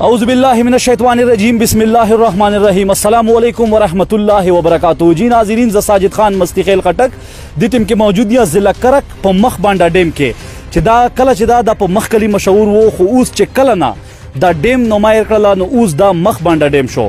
اعوذ باللہ من الشیطان الرجیم بسم اللہ الرحمن الرحیم السلام علیکم ورحمۃ اللہ وبرکاتہ جی ناظرین ز ساجد خان مستی خیل خټک د ټیم کې موجود یا ضلع کرک په مخ باندې ډیم کې چې دا کله چې دا د په مخ کلی مشهور وو خو اوس چې کله نه دا ډیم نمایر کړل نو اوس دا مخ باندې ډیم شو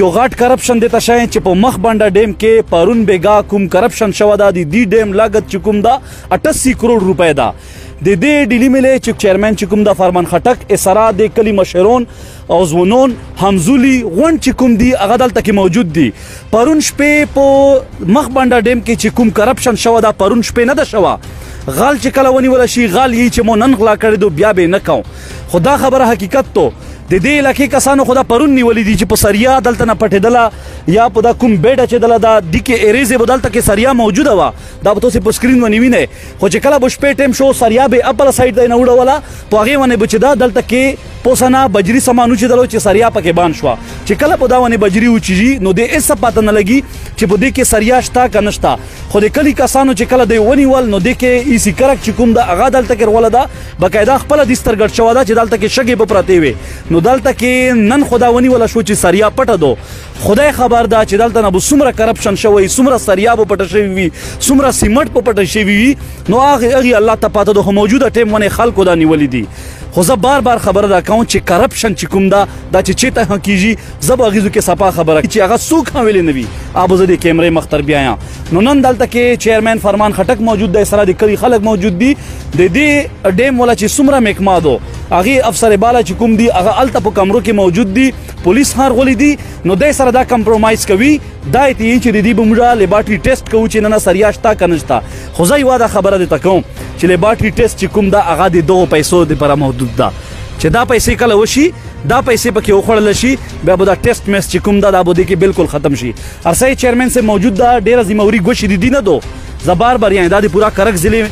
یو غاټ کرپشن دته شای چې په مخ باندې ډیم کې پرون بیګا کوم کرپشن شو دا دی دی ډیم لاګت چکم دا 88 کروڑ روپۍ ده د دې ډیلی ملې چې چیرمن چې کوم د فرمان خټک اسرا د کلی مشرون او ځونون همزولي غونډ چې کوم دی هغه دلته کې موجود دي پرون شپې په مخ باندې ډیم کې چې کوم کرپشن شوه دا پرون شپې نه ده شوه غال چې کله ونیول شي غال یې چې مو نن غلا کړی دو بیا به نه کوم خدا خبره حقیقت ته د دې علاقې کسانو خدا پرون نیولې دي چې په سریا دلته نه پټېدله یا په دا کوم بیډه چې دله دا د کې اریزه بدلته کې سریا موجوده و دا به تاسو په سکرین باندې وینئ خو چې کله به شپې ټیم شو سریا به خپل سایډ ته نه وړوله په هغه باندې به چې دا دلته کې پوسنه بجری سامانو چې دلو چې سریا پکې بان شو چې کله په دا باندې بجری و چې نو دې اس پته نه لګي چې په دې کې سریا شتا کنهشتا خو دې کلی کسانو چې کله دی ونیول نو دې کې ایسی کرک چې کوم دا هغه دلته کې ولا دا بقاعده خپل د سترګړ شو دا چې دلته کې شګې په پراته وي نو دلته کې نن خدا ونیول شو چې سریا پټه دو خدای خبر دا چې دلته نه به څومره کرپشن شوی څومره سریا به پټه شوی وي څومره سیمټ په پټه شوی وي نو هغه هغه الله ته پاته د موجوده ټیم باندې خلکو دا نیولې دي خو زه بار بار خبره دا کوم چې کرپشن چې کوم دا دا چې چیته هم کیږي زه به غیزو کې صفا خبره چې هغه څوک هم ویلې نوي ابو زه د کیمرې مخ تر بیا یم نو نن دلته کې چیرمن فرمان خټک موجود دی سره د کلی خلک موجود دي د دې ډیم ولا چې سمره مکمادو هغه افسر بالا چې کوم دي هغه الته په کمرو کې موجود دي پولیس هر غولي دي نو د سره دا کمپرومایز کوي دا ته یی چې د دې بمړه لیبارټری ټیسټ کوو چې نه سریا شتا کنجتا خو زه یو دا خبره ده تکوم چې لیبارټری ټیسټ چې کوم دا هغه د دوه پیسو د پر محدود ده چې دا پیسې کله وشي دا پیسې پکې وخړل شي بیا به دا ټیسټ میس چې کوم دا دا بده کې بالکل ختم شي ارسای چیرمن سه موجود دا ډیره ذمہوري ګوشي دي دي نه دو زبر بریان دا د پورا کرک ضلع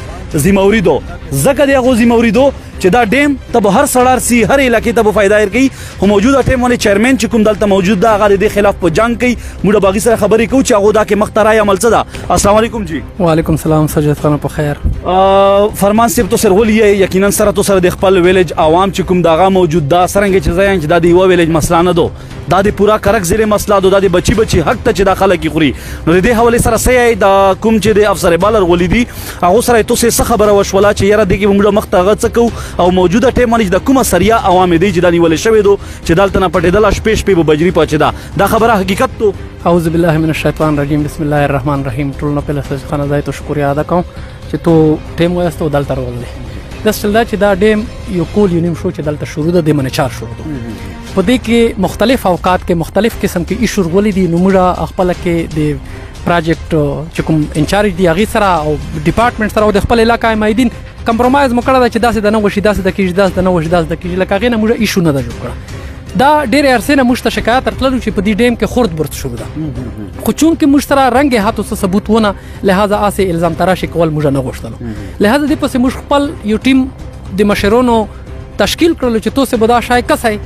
ذمہوري دو زکه دی غو ذمہوري دو چې دا ډیم ته به هر سړار سي هر علاقې ته به فائدہ ور کوي خو موجوده ټیم باندې چیرمن چې کوم دلته موجود دا غاړي د خلاف په جنگ کوي موږ باغی سره خبرې کوو چې هغه دا کې مخترای عمل څه ده السلام علیکم جی وعلیکم سلام سجاد خان په خیر فرمان صاحب تو سر ولې یقینا سره تو سره د خپل ویلج عوام چې کوم داغه موجود دا سرنګ چې ځای چې دا دی و ویلج مسله نه دو دا د پورا کرک زیر مسله ده دا د بچی بچی حق ته چې دا خلک خوري نو د دې حواله سره سې دا کوم چې د افسر بالر غولې دي هغه سره تاسو څه خبره وشوله چې یاره دغه موږ مخ ته غڅ کو او موجوده ټیم باندې د کومه سریا عوام دی چې دا نیول شوی دو چې دالته نه پټېدل شپې شپې به بجری پاتې دا دا خبره حقیقت تو اعوذ بالله من الشیطان الرجیم بسم الله الرحمن الرحیم ټول نه پله سج خان زای ته شکریا ادا کوم چې تو ټیم وایستو دالته ورولې د سلدا چې دا ډیم یو کول یو نیم شو چې دالته شروع ده د منچار شروع ده په دې کې مختلف اوقات کې مختلف قسم کې ایشور ولې دي نو موږ خپل کې د پروجیکټ چې کوم انچارج دی هغه سره او ډپارټمنټ سره او د خپل علاقې مایدین کمپرمایز مکړه دا چې داسې د نه وشي داسې د کیږي داسې د نه وشي داسې د کیږي لکه غینه موږ ایشو نه ده جوړ کړه دا ډېر ارسه نه مشته شکایت ترتللو چې په دې ډیم کې خرد برت شو ده خو چون کې مشترا رنگ هاتو څه ثبوت ونه لہذا آسه الزام تراش کول موږ نه غوښتل لہذا دې پسې مش خپل یو ټیم د مشرونو تشکیل کړل چې توسه بدا شای کسای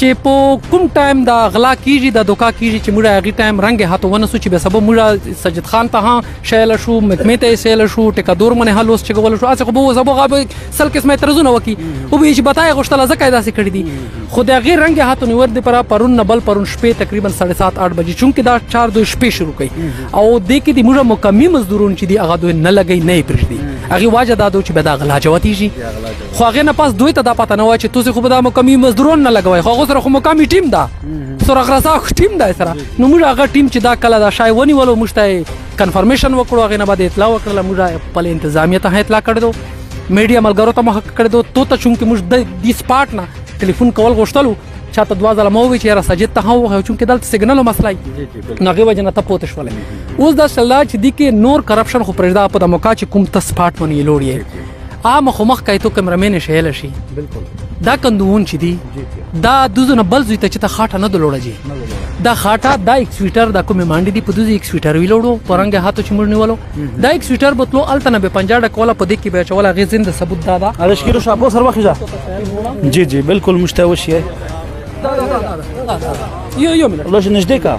چې په کوم ټایم دا غلا کیږي دا دوکا کیږي چې موږ هغه ټایم رنگ هاتو ونه سو چې به سبب موږ سجد خان ته شایل شو مکمه ته شایل شو ټکادور منه هلوس چې غول شو اسه خو به زبو غاب سل قسمه ترزونه وکي او به چې بتای غشتل زکه داسې کړی دي خو دا غیر رنگ هاتو نیور دی پر پرون نه بل پرون شپې تقریبا 7:30 8 بجې چونکه دا 4 دوه شپې شروع کړي او د کې د موږ مکمه مزدورون چې دی هغه دوی نه لګي نه پرېږدي هغه واجه دا دوی چې به دا غلا جواتیږي خو هغه نه پس دوی ته دا پته نه وای چې توسي خو به دا مقامي مزدورون نه لګوي خو هغه سره خو مقامي ټیم ده سره غرزا خو ټیم ده سره نو موږ هغه ټیم چې دا کله دا شای ونیولو موږ ته کنفرمیشن وکړو هغه نه بعد اطلاع وکړه موږ خپل انتظامیه ته اطلاع کړو میډیا ملګرو ته مخ کړو تو ته چون کې موږ د دې سپاټ نه ټلیفون کول غوښتلو چاته دوا ځله مو وی چې را سجد ته هو خو چونکه دلته سیګنل مسلای نو غي وجنه ته پوت شول اوس دا شلا چې دی کې نور کرپشن خو پرېدا په د موقع چې کوم تاسو پټ ونی لوړی آ مخو مخ کای تو کمره مینه شیل شي بالکل دا کندوون چې دی دا دوزو نه بل زوی ته چې ته خاټه نه دلوړه جی دا خاټه دا ایک سویټر دا کومه مانډي دی په دوزي ایک سویټر ویلوړو پرنګ هاتو چې مړ نیولو دا ایک سویټر بوتلو التنه به 50 ډکوله په دې کې به چوله غي زنده ثبوت دا دا ارش کیرو شاپو سر وخیزه جی جی بالکل مشته وشي یو یو منټ الله نشدې کا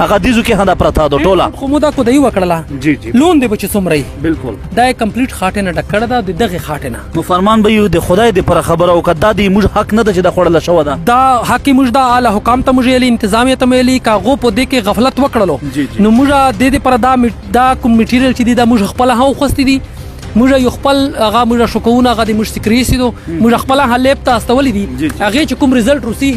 هغه دیزو کې هدا پرتا دو ټولا خو مو دا کو دی وکړلا جی جی لون دی بچ سمري بالکل دا کمپلیټ خاټه نه ډکړه دا د دغه خاټه نه نو فرمان به یو د خدای د پر خبره او کدا دی موږ حق نه د چې د خړل شو دا دا حق موږ دا اعلی حکام ته موږ یلی انتظامیه ته مېلی کا غو په دې کې غفلت وکړلو نو موږ د دې پر دا دا کوم میټیریل چې دا موږ خپل هاو خوستې دي موږ یو خپل هغه موږ شکونه هغه د موږ سکریسي دو موږ خپل هلیپ ته استولې دي هغه چې کوم رزلټ روسي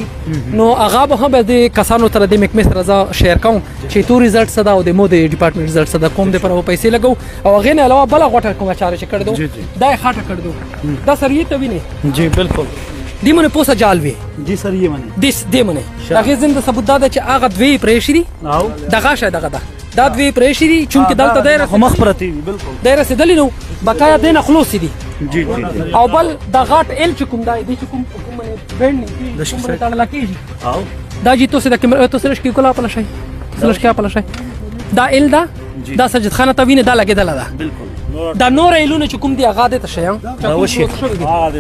نو هغه به هم د کسانو تر دې مکمه سره زه شیر کوم چې تو ریزلټ صدا او د مو د ډپارټمنټ ریزلټ صدا کوم د پر پیسې لګو او هغه نه علاوه بل غټه کومه چاره چې کړدو دا خاطر کړدو دا سر یې ته ویني جی بالکل دی مونږ پوسه جال وی جی سر یې منه دیس دی مونږ هغه زنده ثبوت دا چې هغه دوی پرې شری او دغه شه دغه ده دا دوی پرېشي دي چونکه دلته د رسېدلي مخ پرتی دي بالکل د رسېدلي نو بقایا دینه خلاص دي جی جی او بل د غاټ ال چې کوم دا دي چې کوم کوم بند نه دي کوم تړل کیږي او دا جی تاسو د کیمرې تاسو لږ کې کولا پله شي لږ کې پله شي دا ال دا دا سجد خان ته وینه دا لګیدل دا بالکل دا نور ایلونه چې کوم دی هغه د تشه دا وشي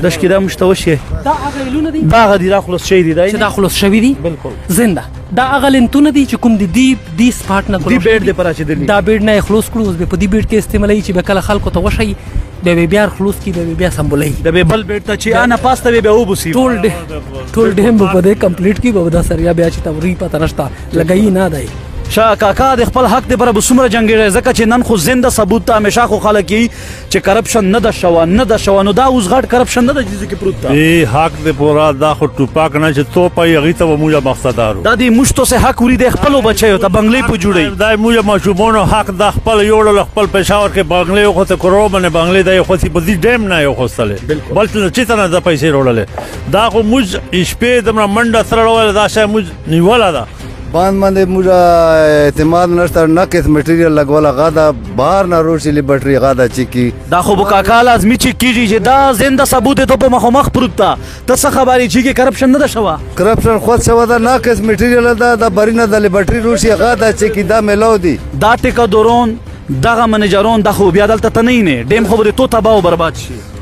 د شکیدا مشتوشي دا هغه ایلونه دي دا غدي را خلاص شي دي دا خلاص شوی دي بالکل زنده دا هغه لینتونه دي چې کوم د دی دی سپاټ نه کوم دی بیډ دی پر رسیدلی دا بیډ نه خلاص کړو اوس به په دی بیډ کې استعمالي چې به کله خلکو ته وشي به به بیا خلاص کی به بیا سمبولای د به بل بیډ ته چې انا پاسته به به وبسی ټول دی ټول ډیم په دې کمپلیټ کی به دا سریا بیا چې توري پته نشتا لګی نه دی شاه کاکا د خپل حق د پر بسمره جنگیږي ځکه چې نن خو زنده ثبوت ته همیشه خو خلک چې کرپشن نه ده شوه نه ده شوه نو دا اوس غټ کرپشن نه ده چې ځکه پروت ده ای حق دې پورا دا خو ټوپاک نه چې تو په یغی ته مو یا مقصدارو دا دې مشتو سه حق وری د خپل بچیو ته بنگلې په جوړي دا مو یا مشوبونو حق د خپل یوړل خپل پېښور کې بنگلې خو ته کرو باندې بنگلې د خو سي بدی ډیم نه یو خوستله بلکې چې تنه د پیسې وروړل دا خو موږ شپې د منډه سره وروړل دا شه موږ نیولا ده باند باندې موږ اعتماد نشته نه کس مټریال لګوله غدا بهر نه روشي لبټري غدا چې کی دا خو بکاکا لازمي چې کیږي چې دا زنده ثبوت ته په مخ مخ پروت تا ته څه خبرې چې کې کرپشن نه ده شوه کرپشن خو څه ودا نه کس مټریال دا د برینه د لبټري روشي غدا چې کی دا ملو دي دا ټیکا دورون دغه منجرون د خو بیا دلته تنه نه ډیم خو به تو تباہ او برباد شي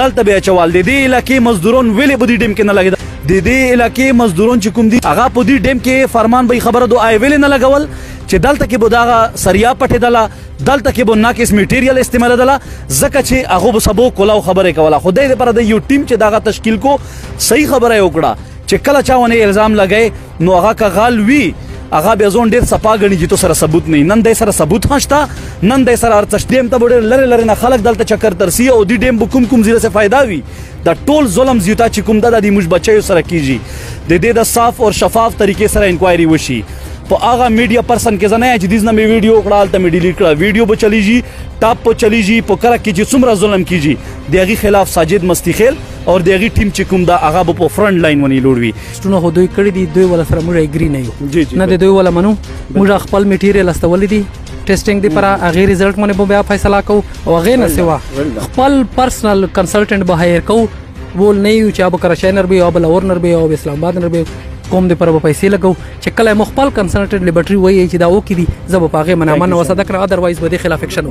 دلته به چوال د دې علاقې مزدورون ویلې په دې ډیم کې نه لګیدا د دې علاقې مزدورون چې کوم دي هغه په دې ډیم کې فرمان به خبره دوه آی ویلې نه لګول چې دلته کې به دا سریا پټېدله دلته کې به ناقص میټیریل استعمالېدله ځکه چې هغه به سبو کولاو خبره کوله خو دې لپاره د یو ټیم چې داغه تشکیل کو صحیح خبره وکړه چې کله چاونه الزام لګای نو هغه که غل وي هغه به ځون ډیر صفا غني چې تو سره ثبوت نه نن د سره ثبوت هشتا نن د سره ارتش ډیم ته ډیر لره لره نه خلک دلته چکر ترسي او دی ډیم بکم کوم زیره څخه फायदा وي دا ټول ظلم زیوتا چې کوم د دې مش بچیو سره کیږي د دې د صاف او شفاف طریقې سره انکوایري وشي په هغه میډیا پرسن کې زنه چې دیز نه می ویډیو کړه الته می ډیلیټ کړه ویډیو به چلیږي ټاپ په چلیږي په کړه کې چې څومره ظلم کیږي دغه خلاف ساجد مستخیل او دغه ټیم چې کوم دا هغه په فرنٹ لاین ونی لوړوي ټونه خو دوی کړی دي دوی ول سره موږ اګری نه یو نه دوی ول منو موږ خپل میټیریل استول دي ټیسټینګ دی پر هغه رزلټ باندې بیا فیصله کو او هغه نه سوا خپل پرسنل کنسلټنټ به هایر کو وول نه یو چې اب کرشینر به او بل اورنر به او اسلام آباد نر به کوم د پر پیسې لګو چې کله مخ خپل کنسلټنټ لیبرټری وایي چې دا وکړي زب پاغه منامه نه وساده کړه اذروایز به د خلاف اکشن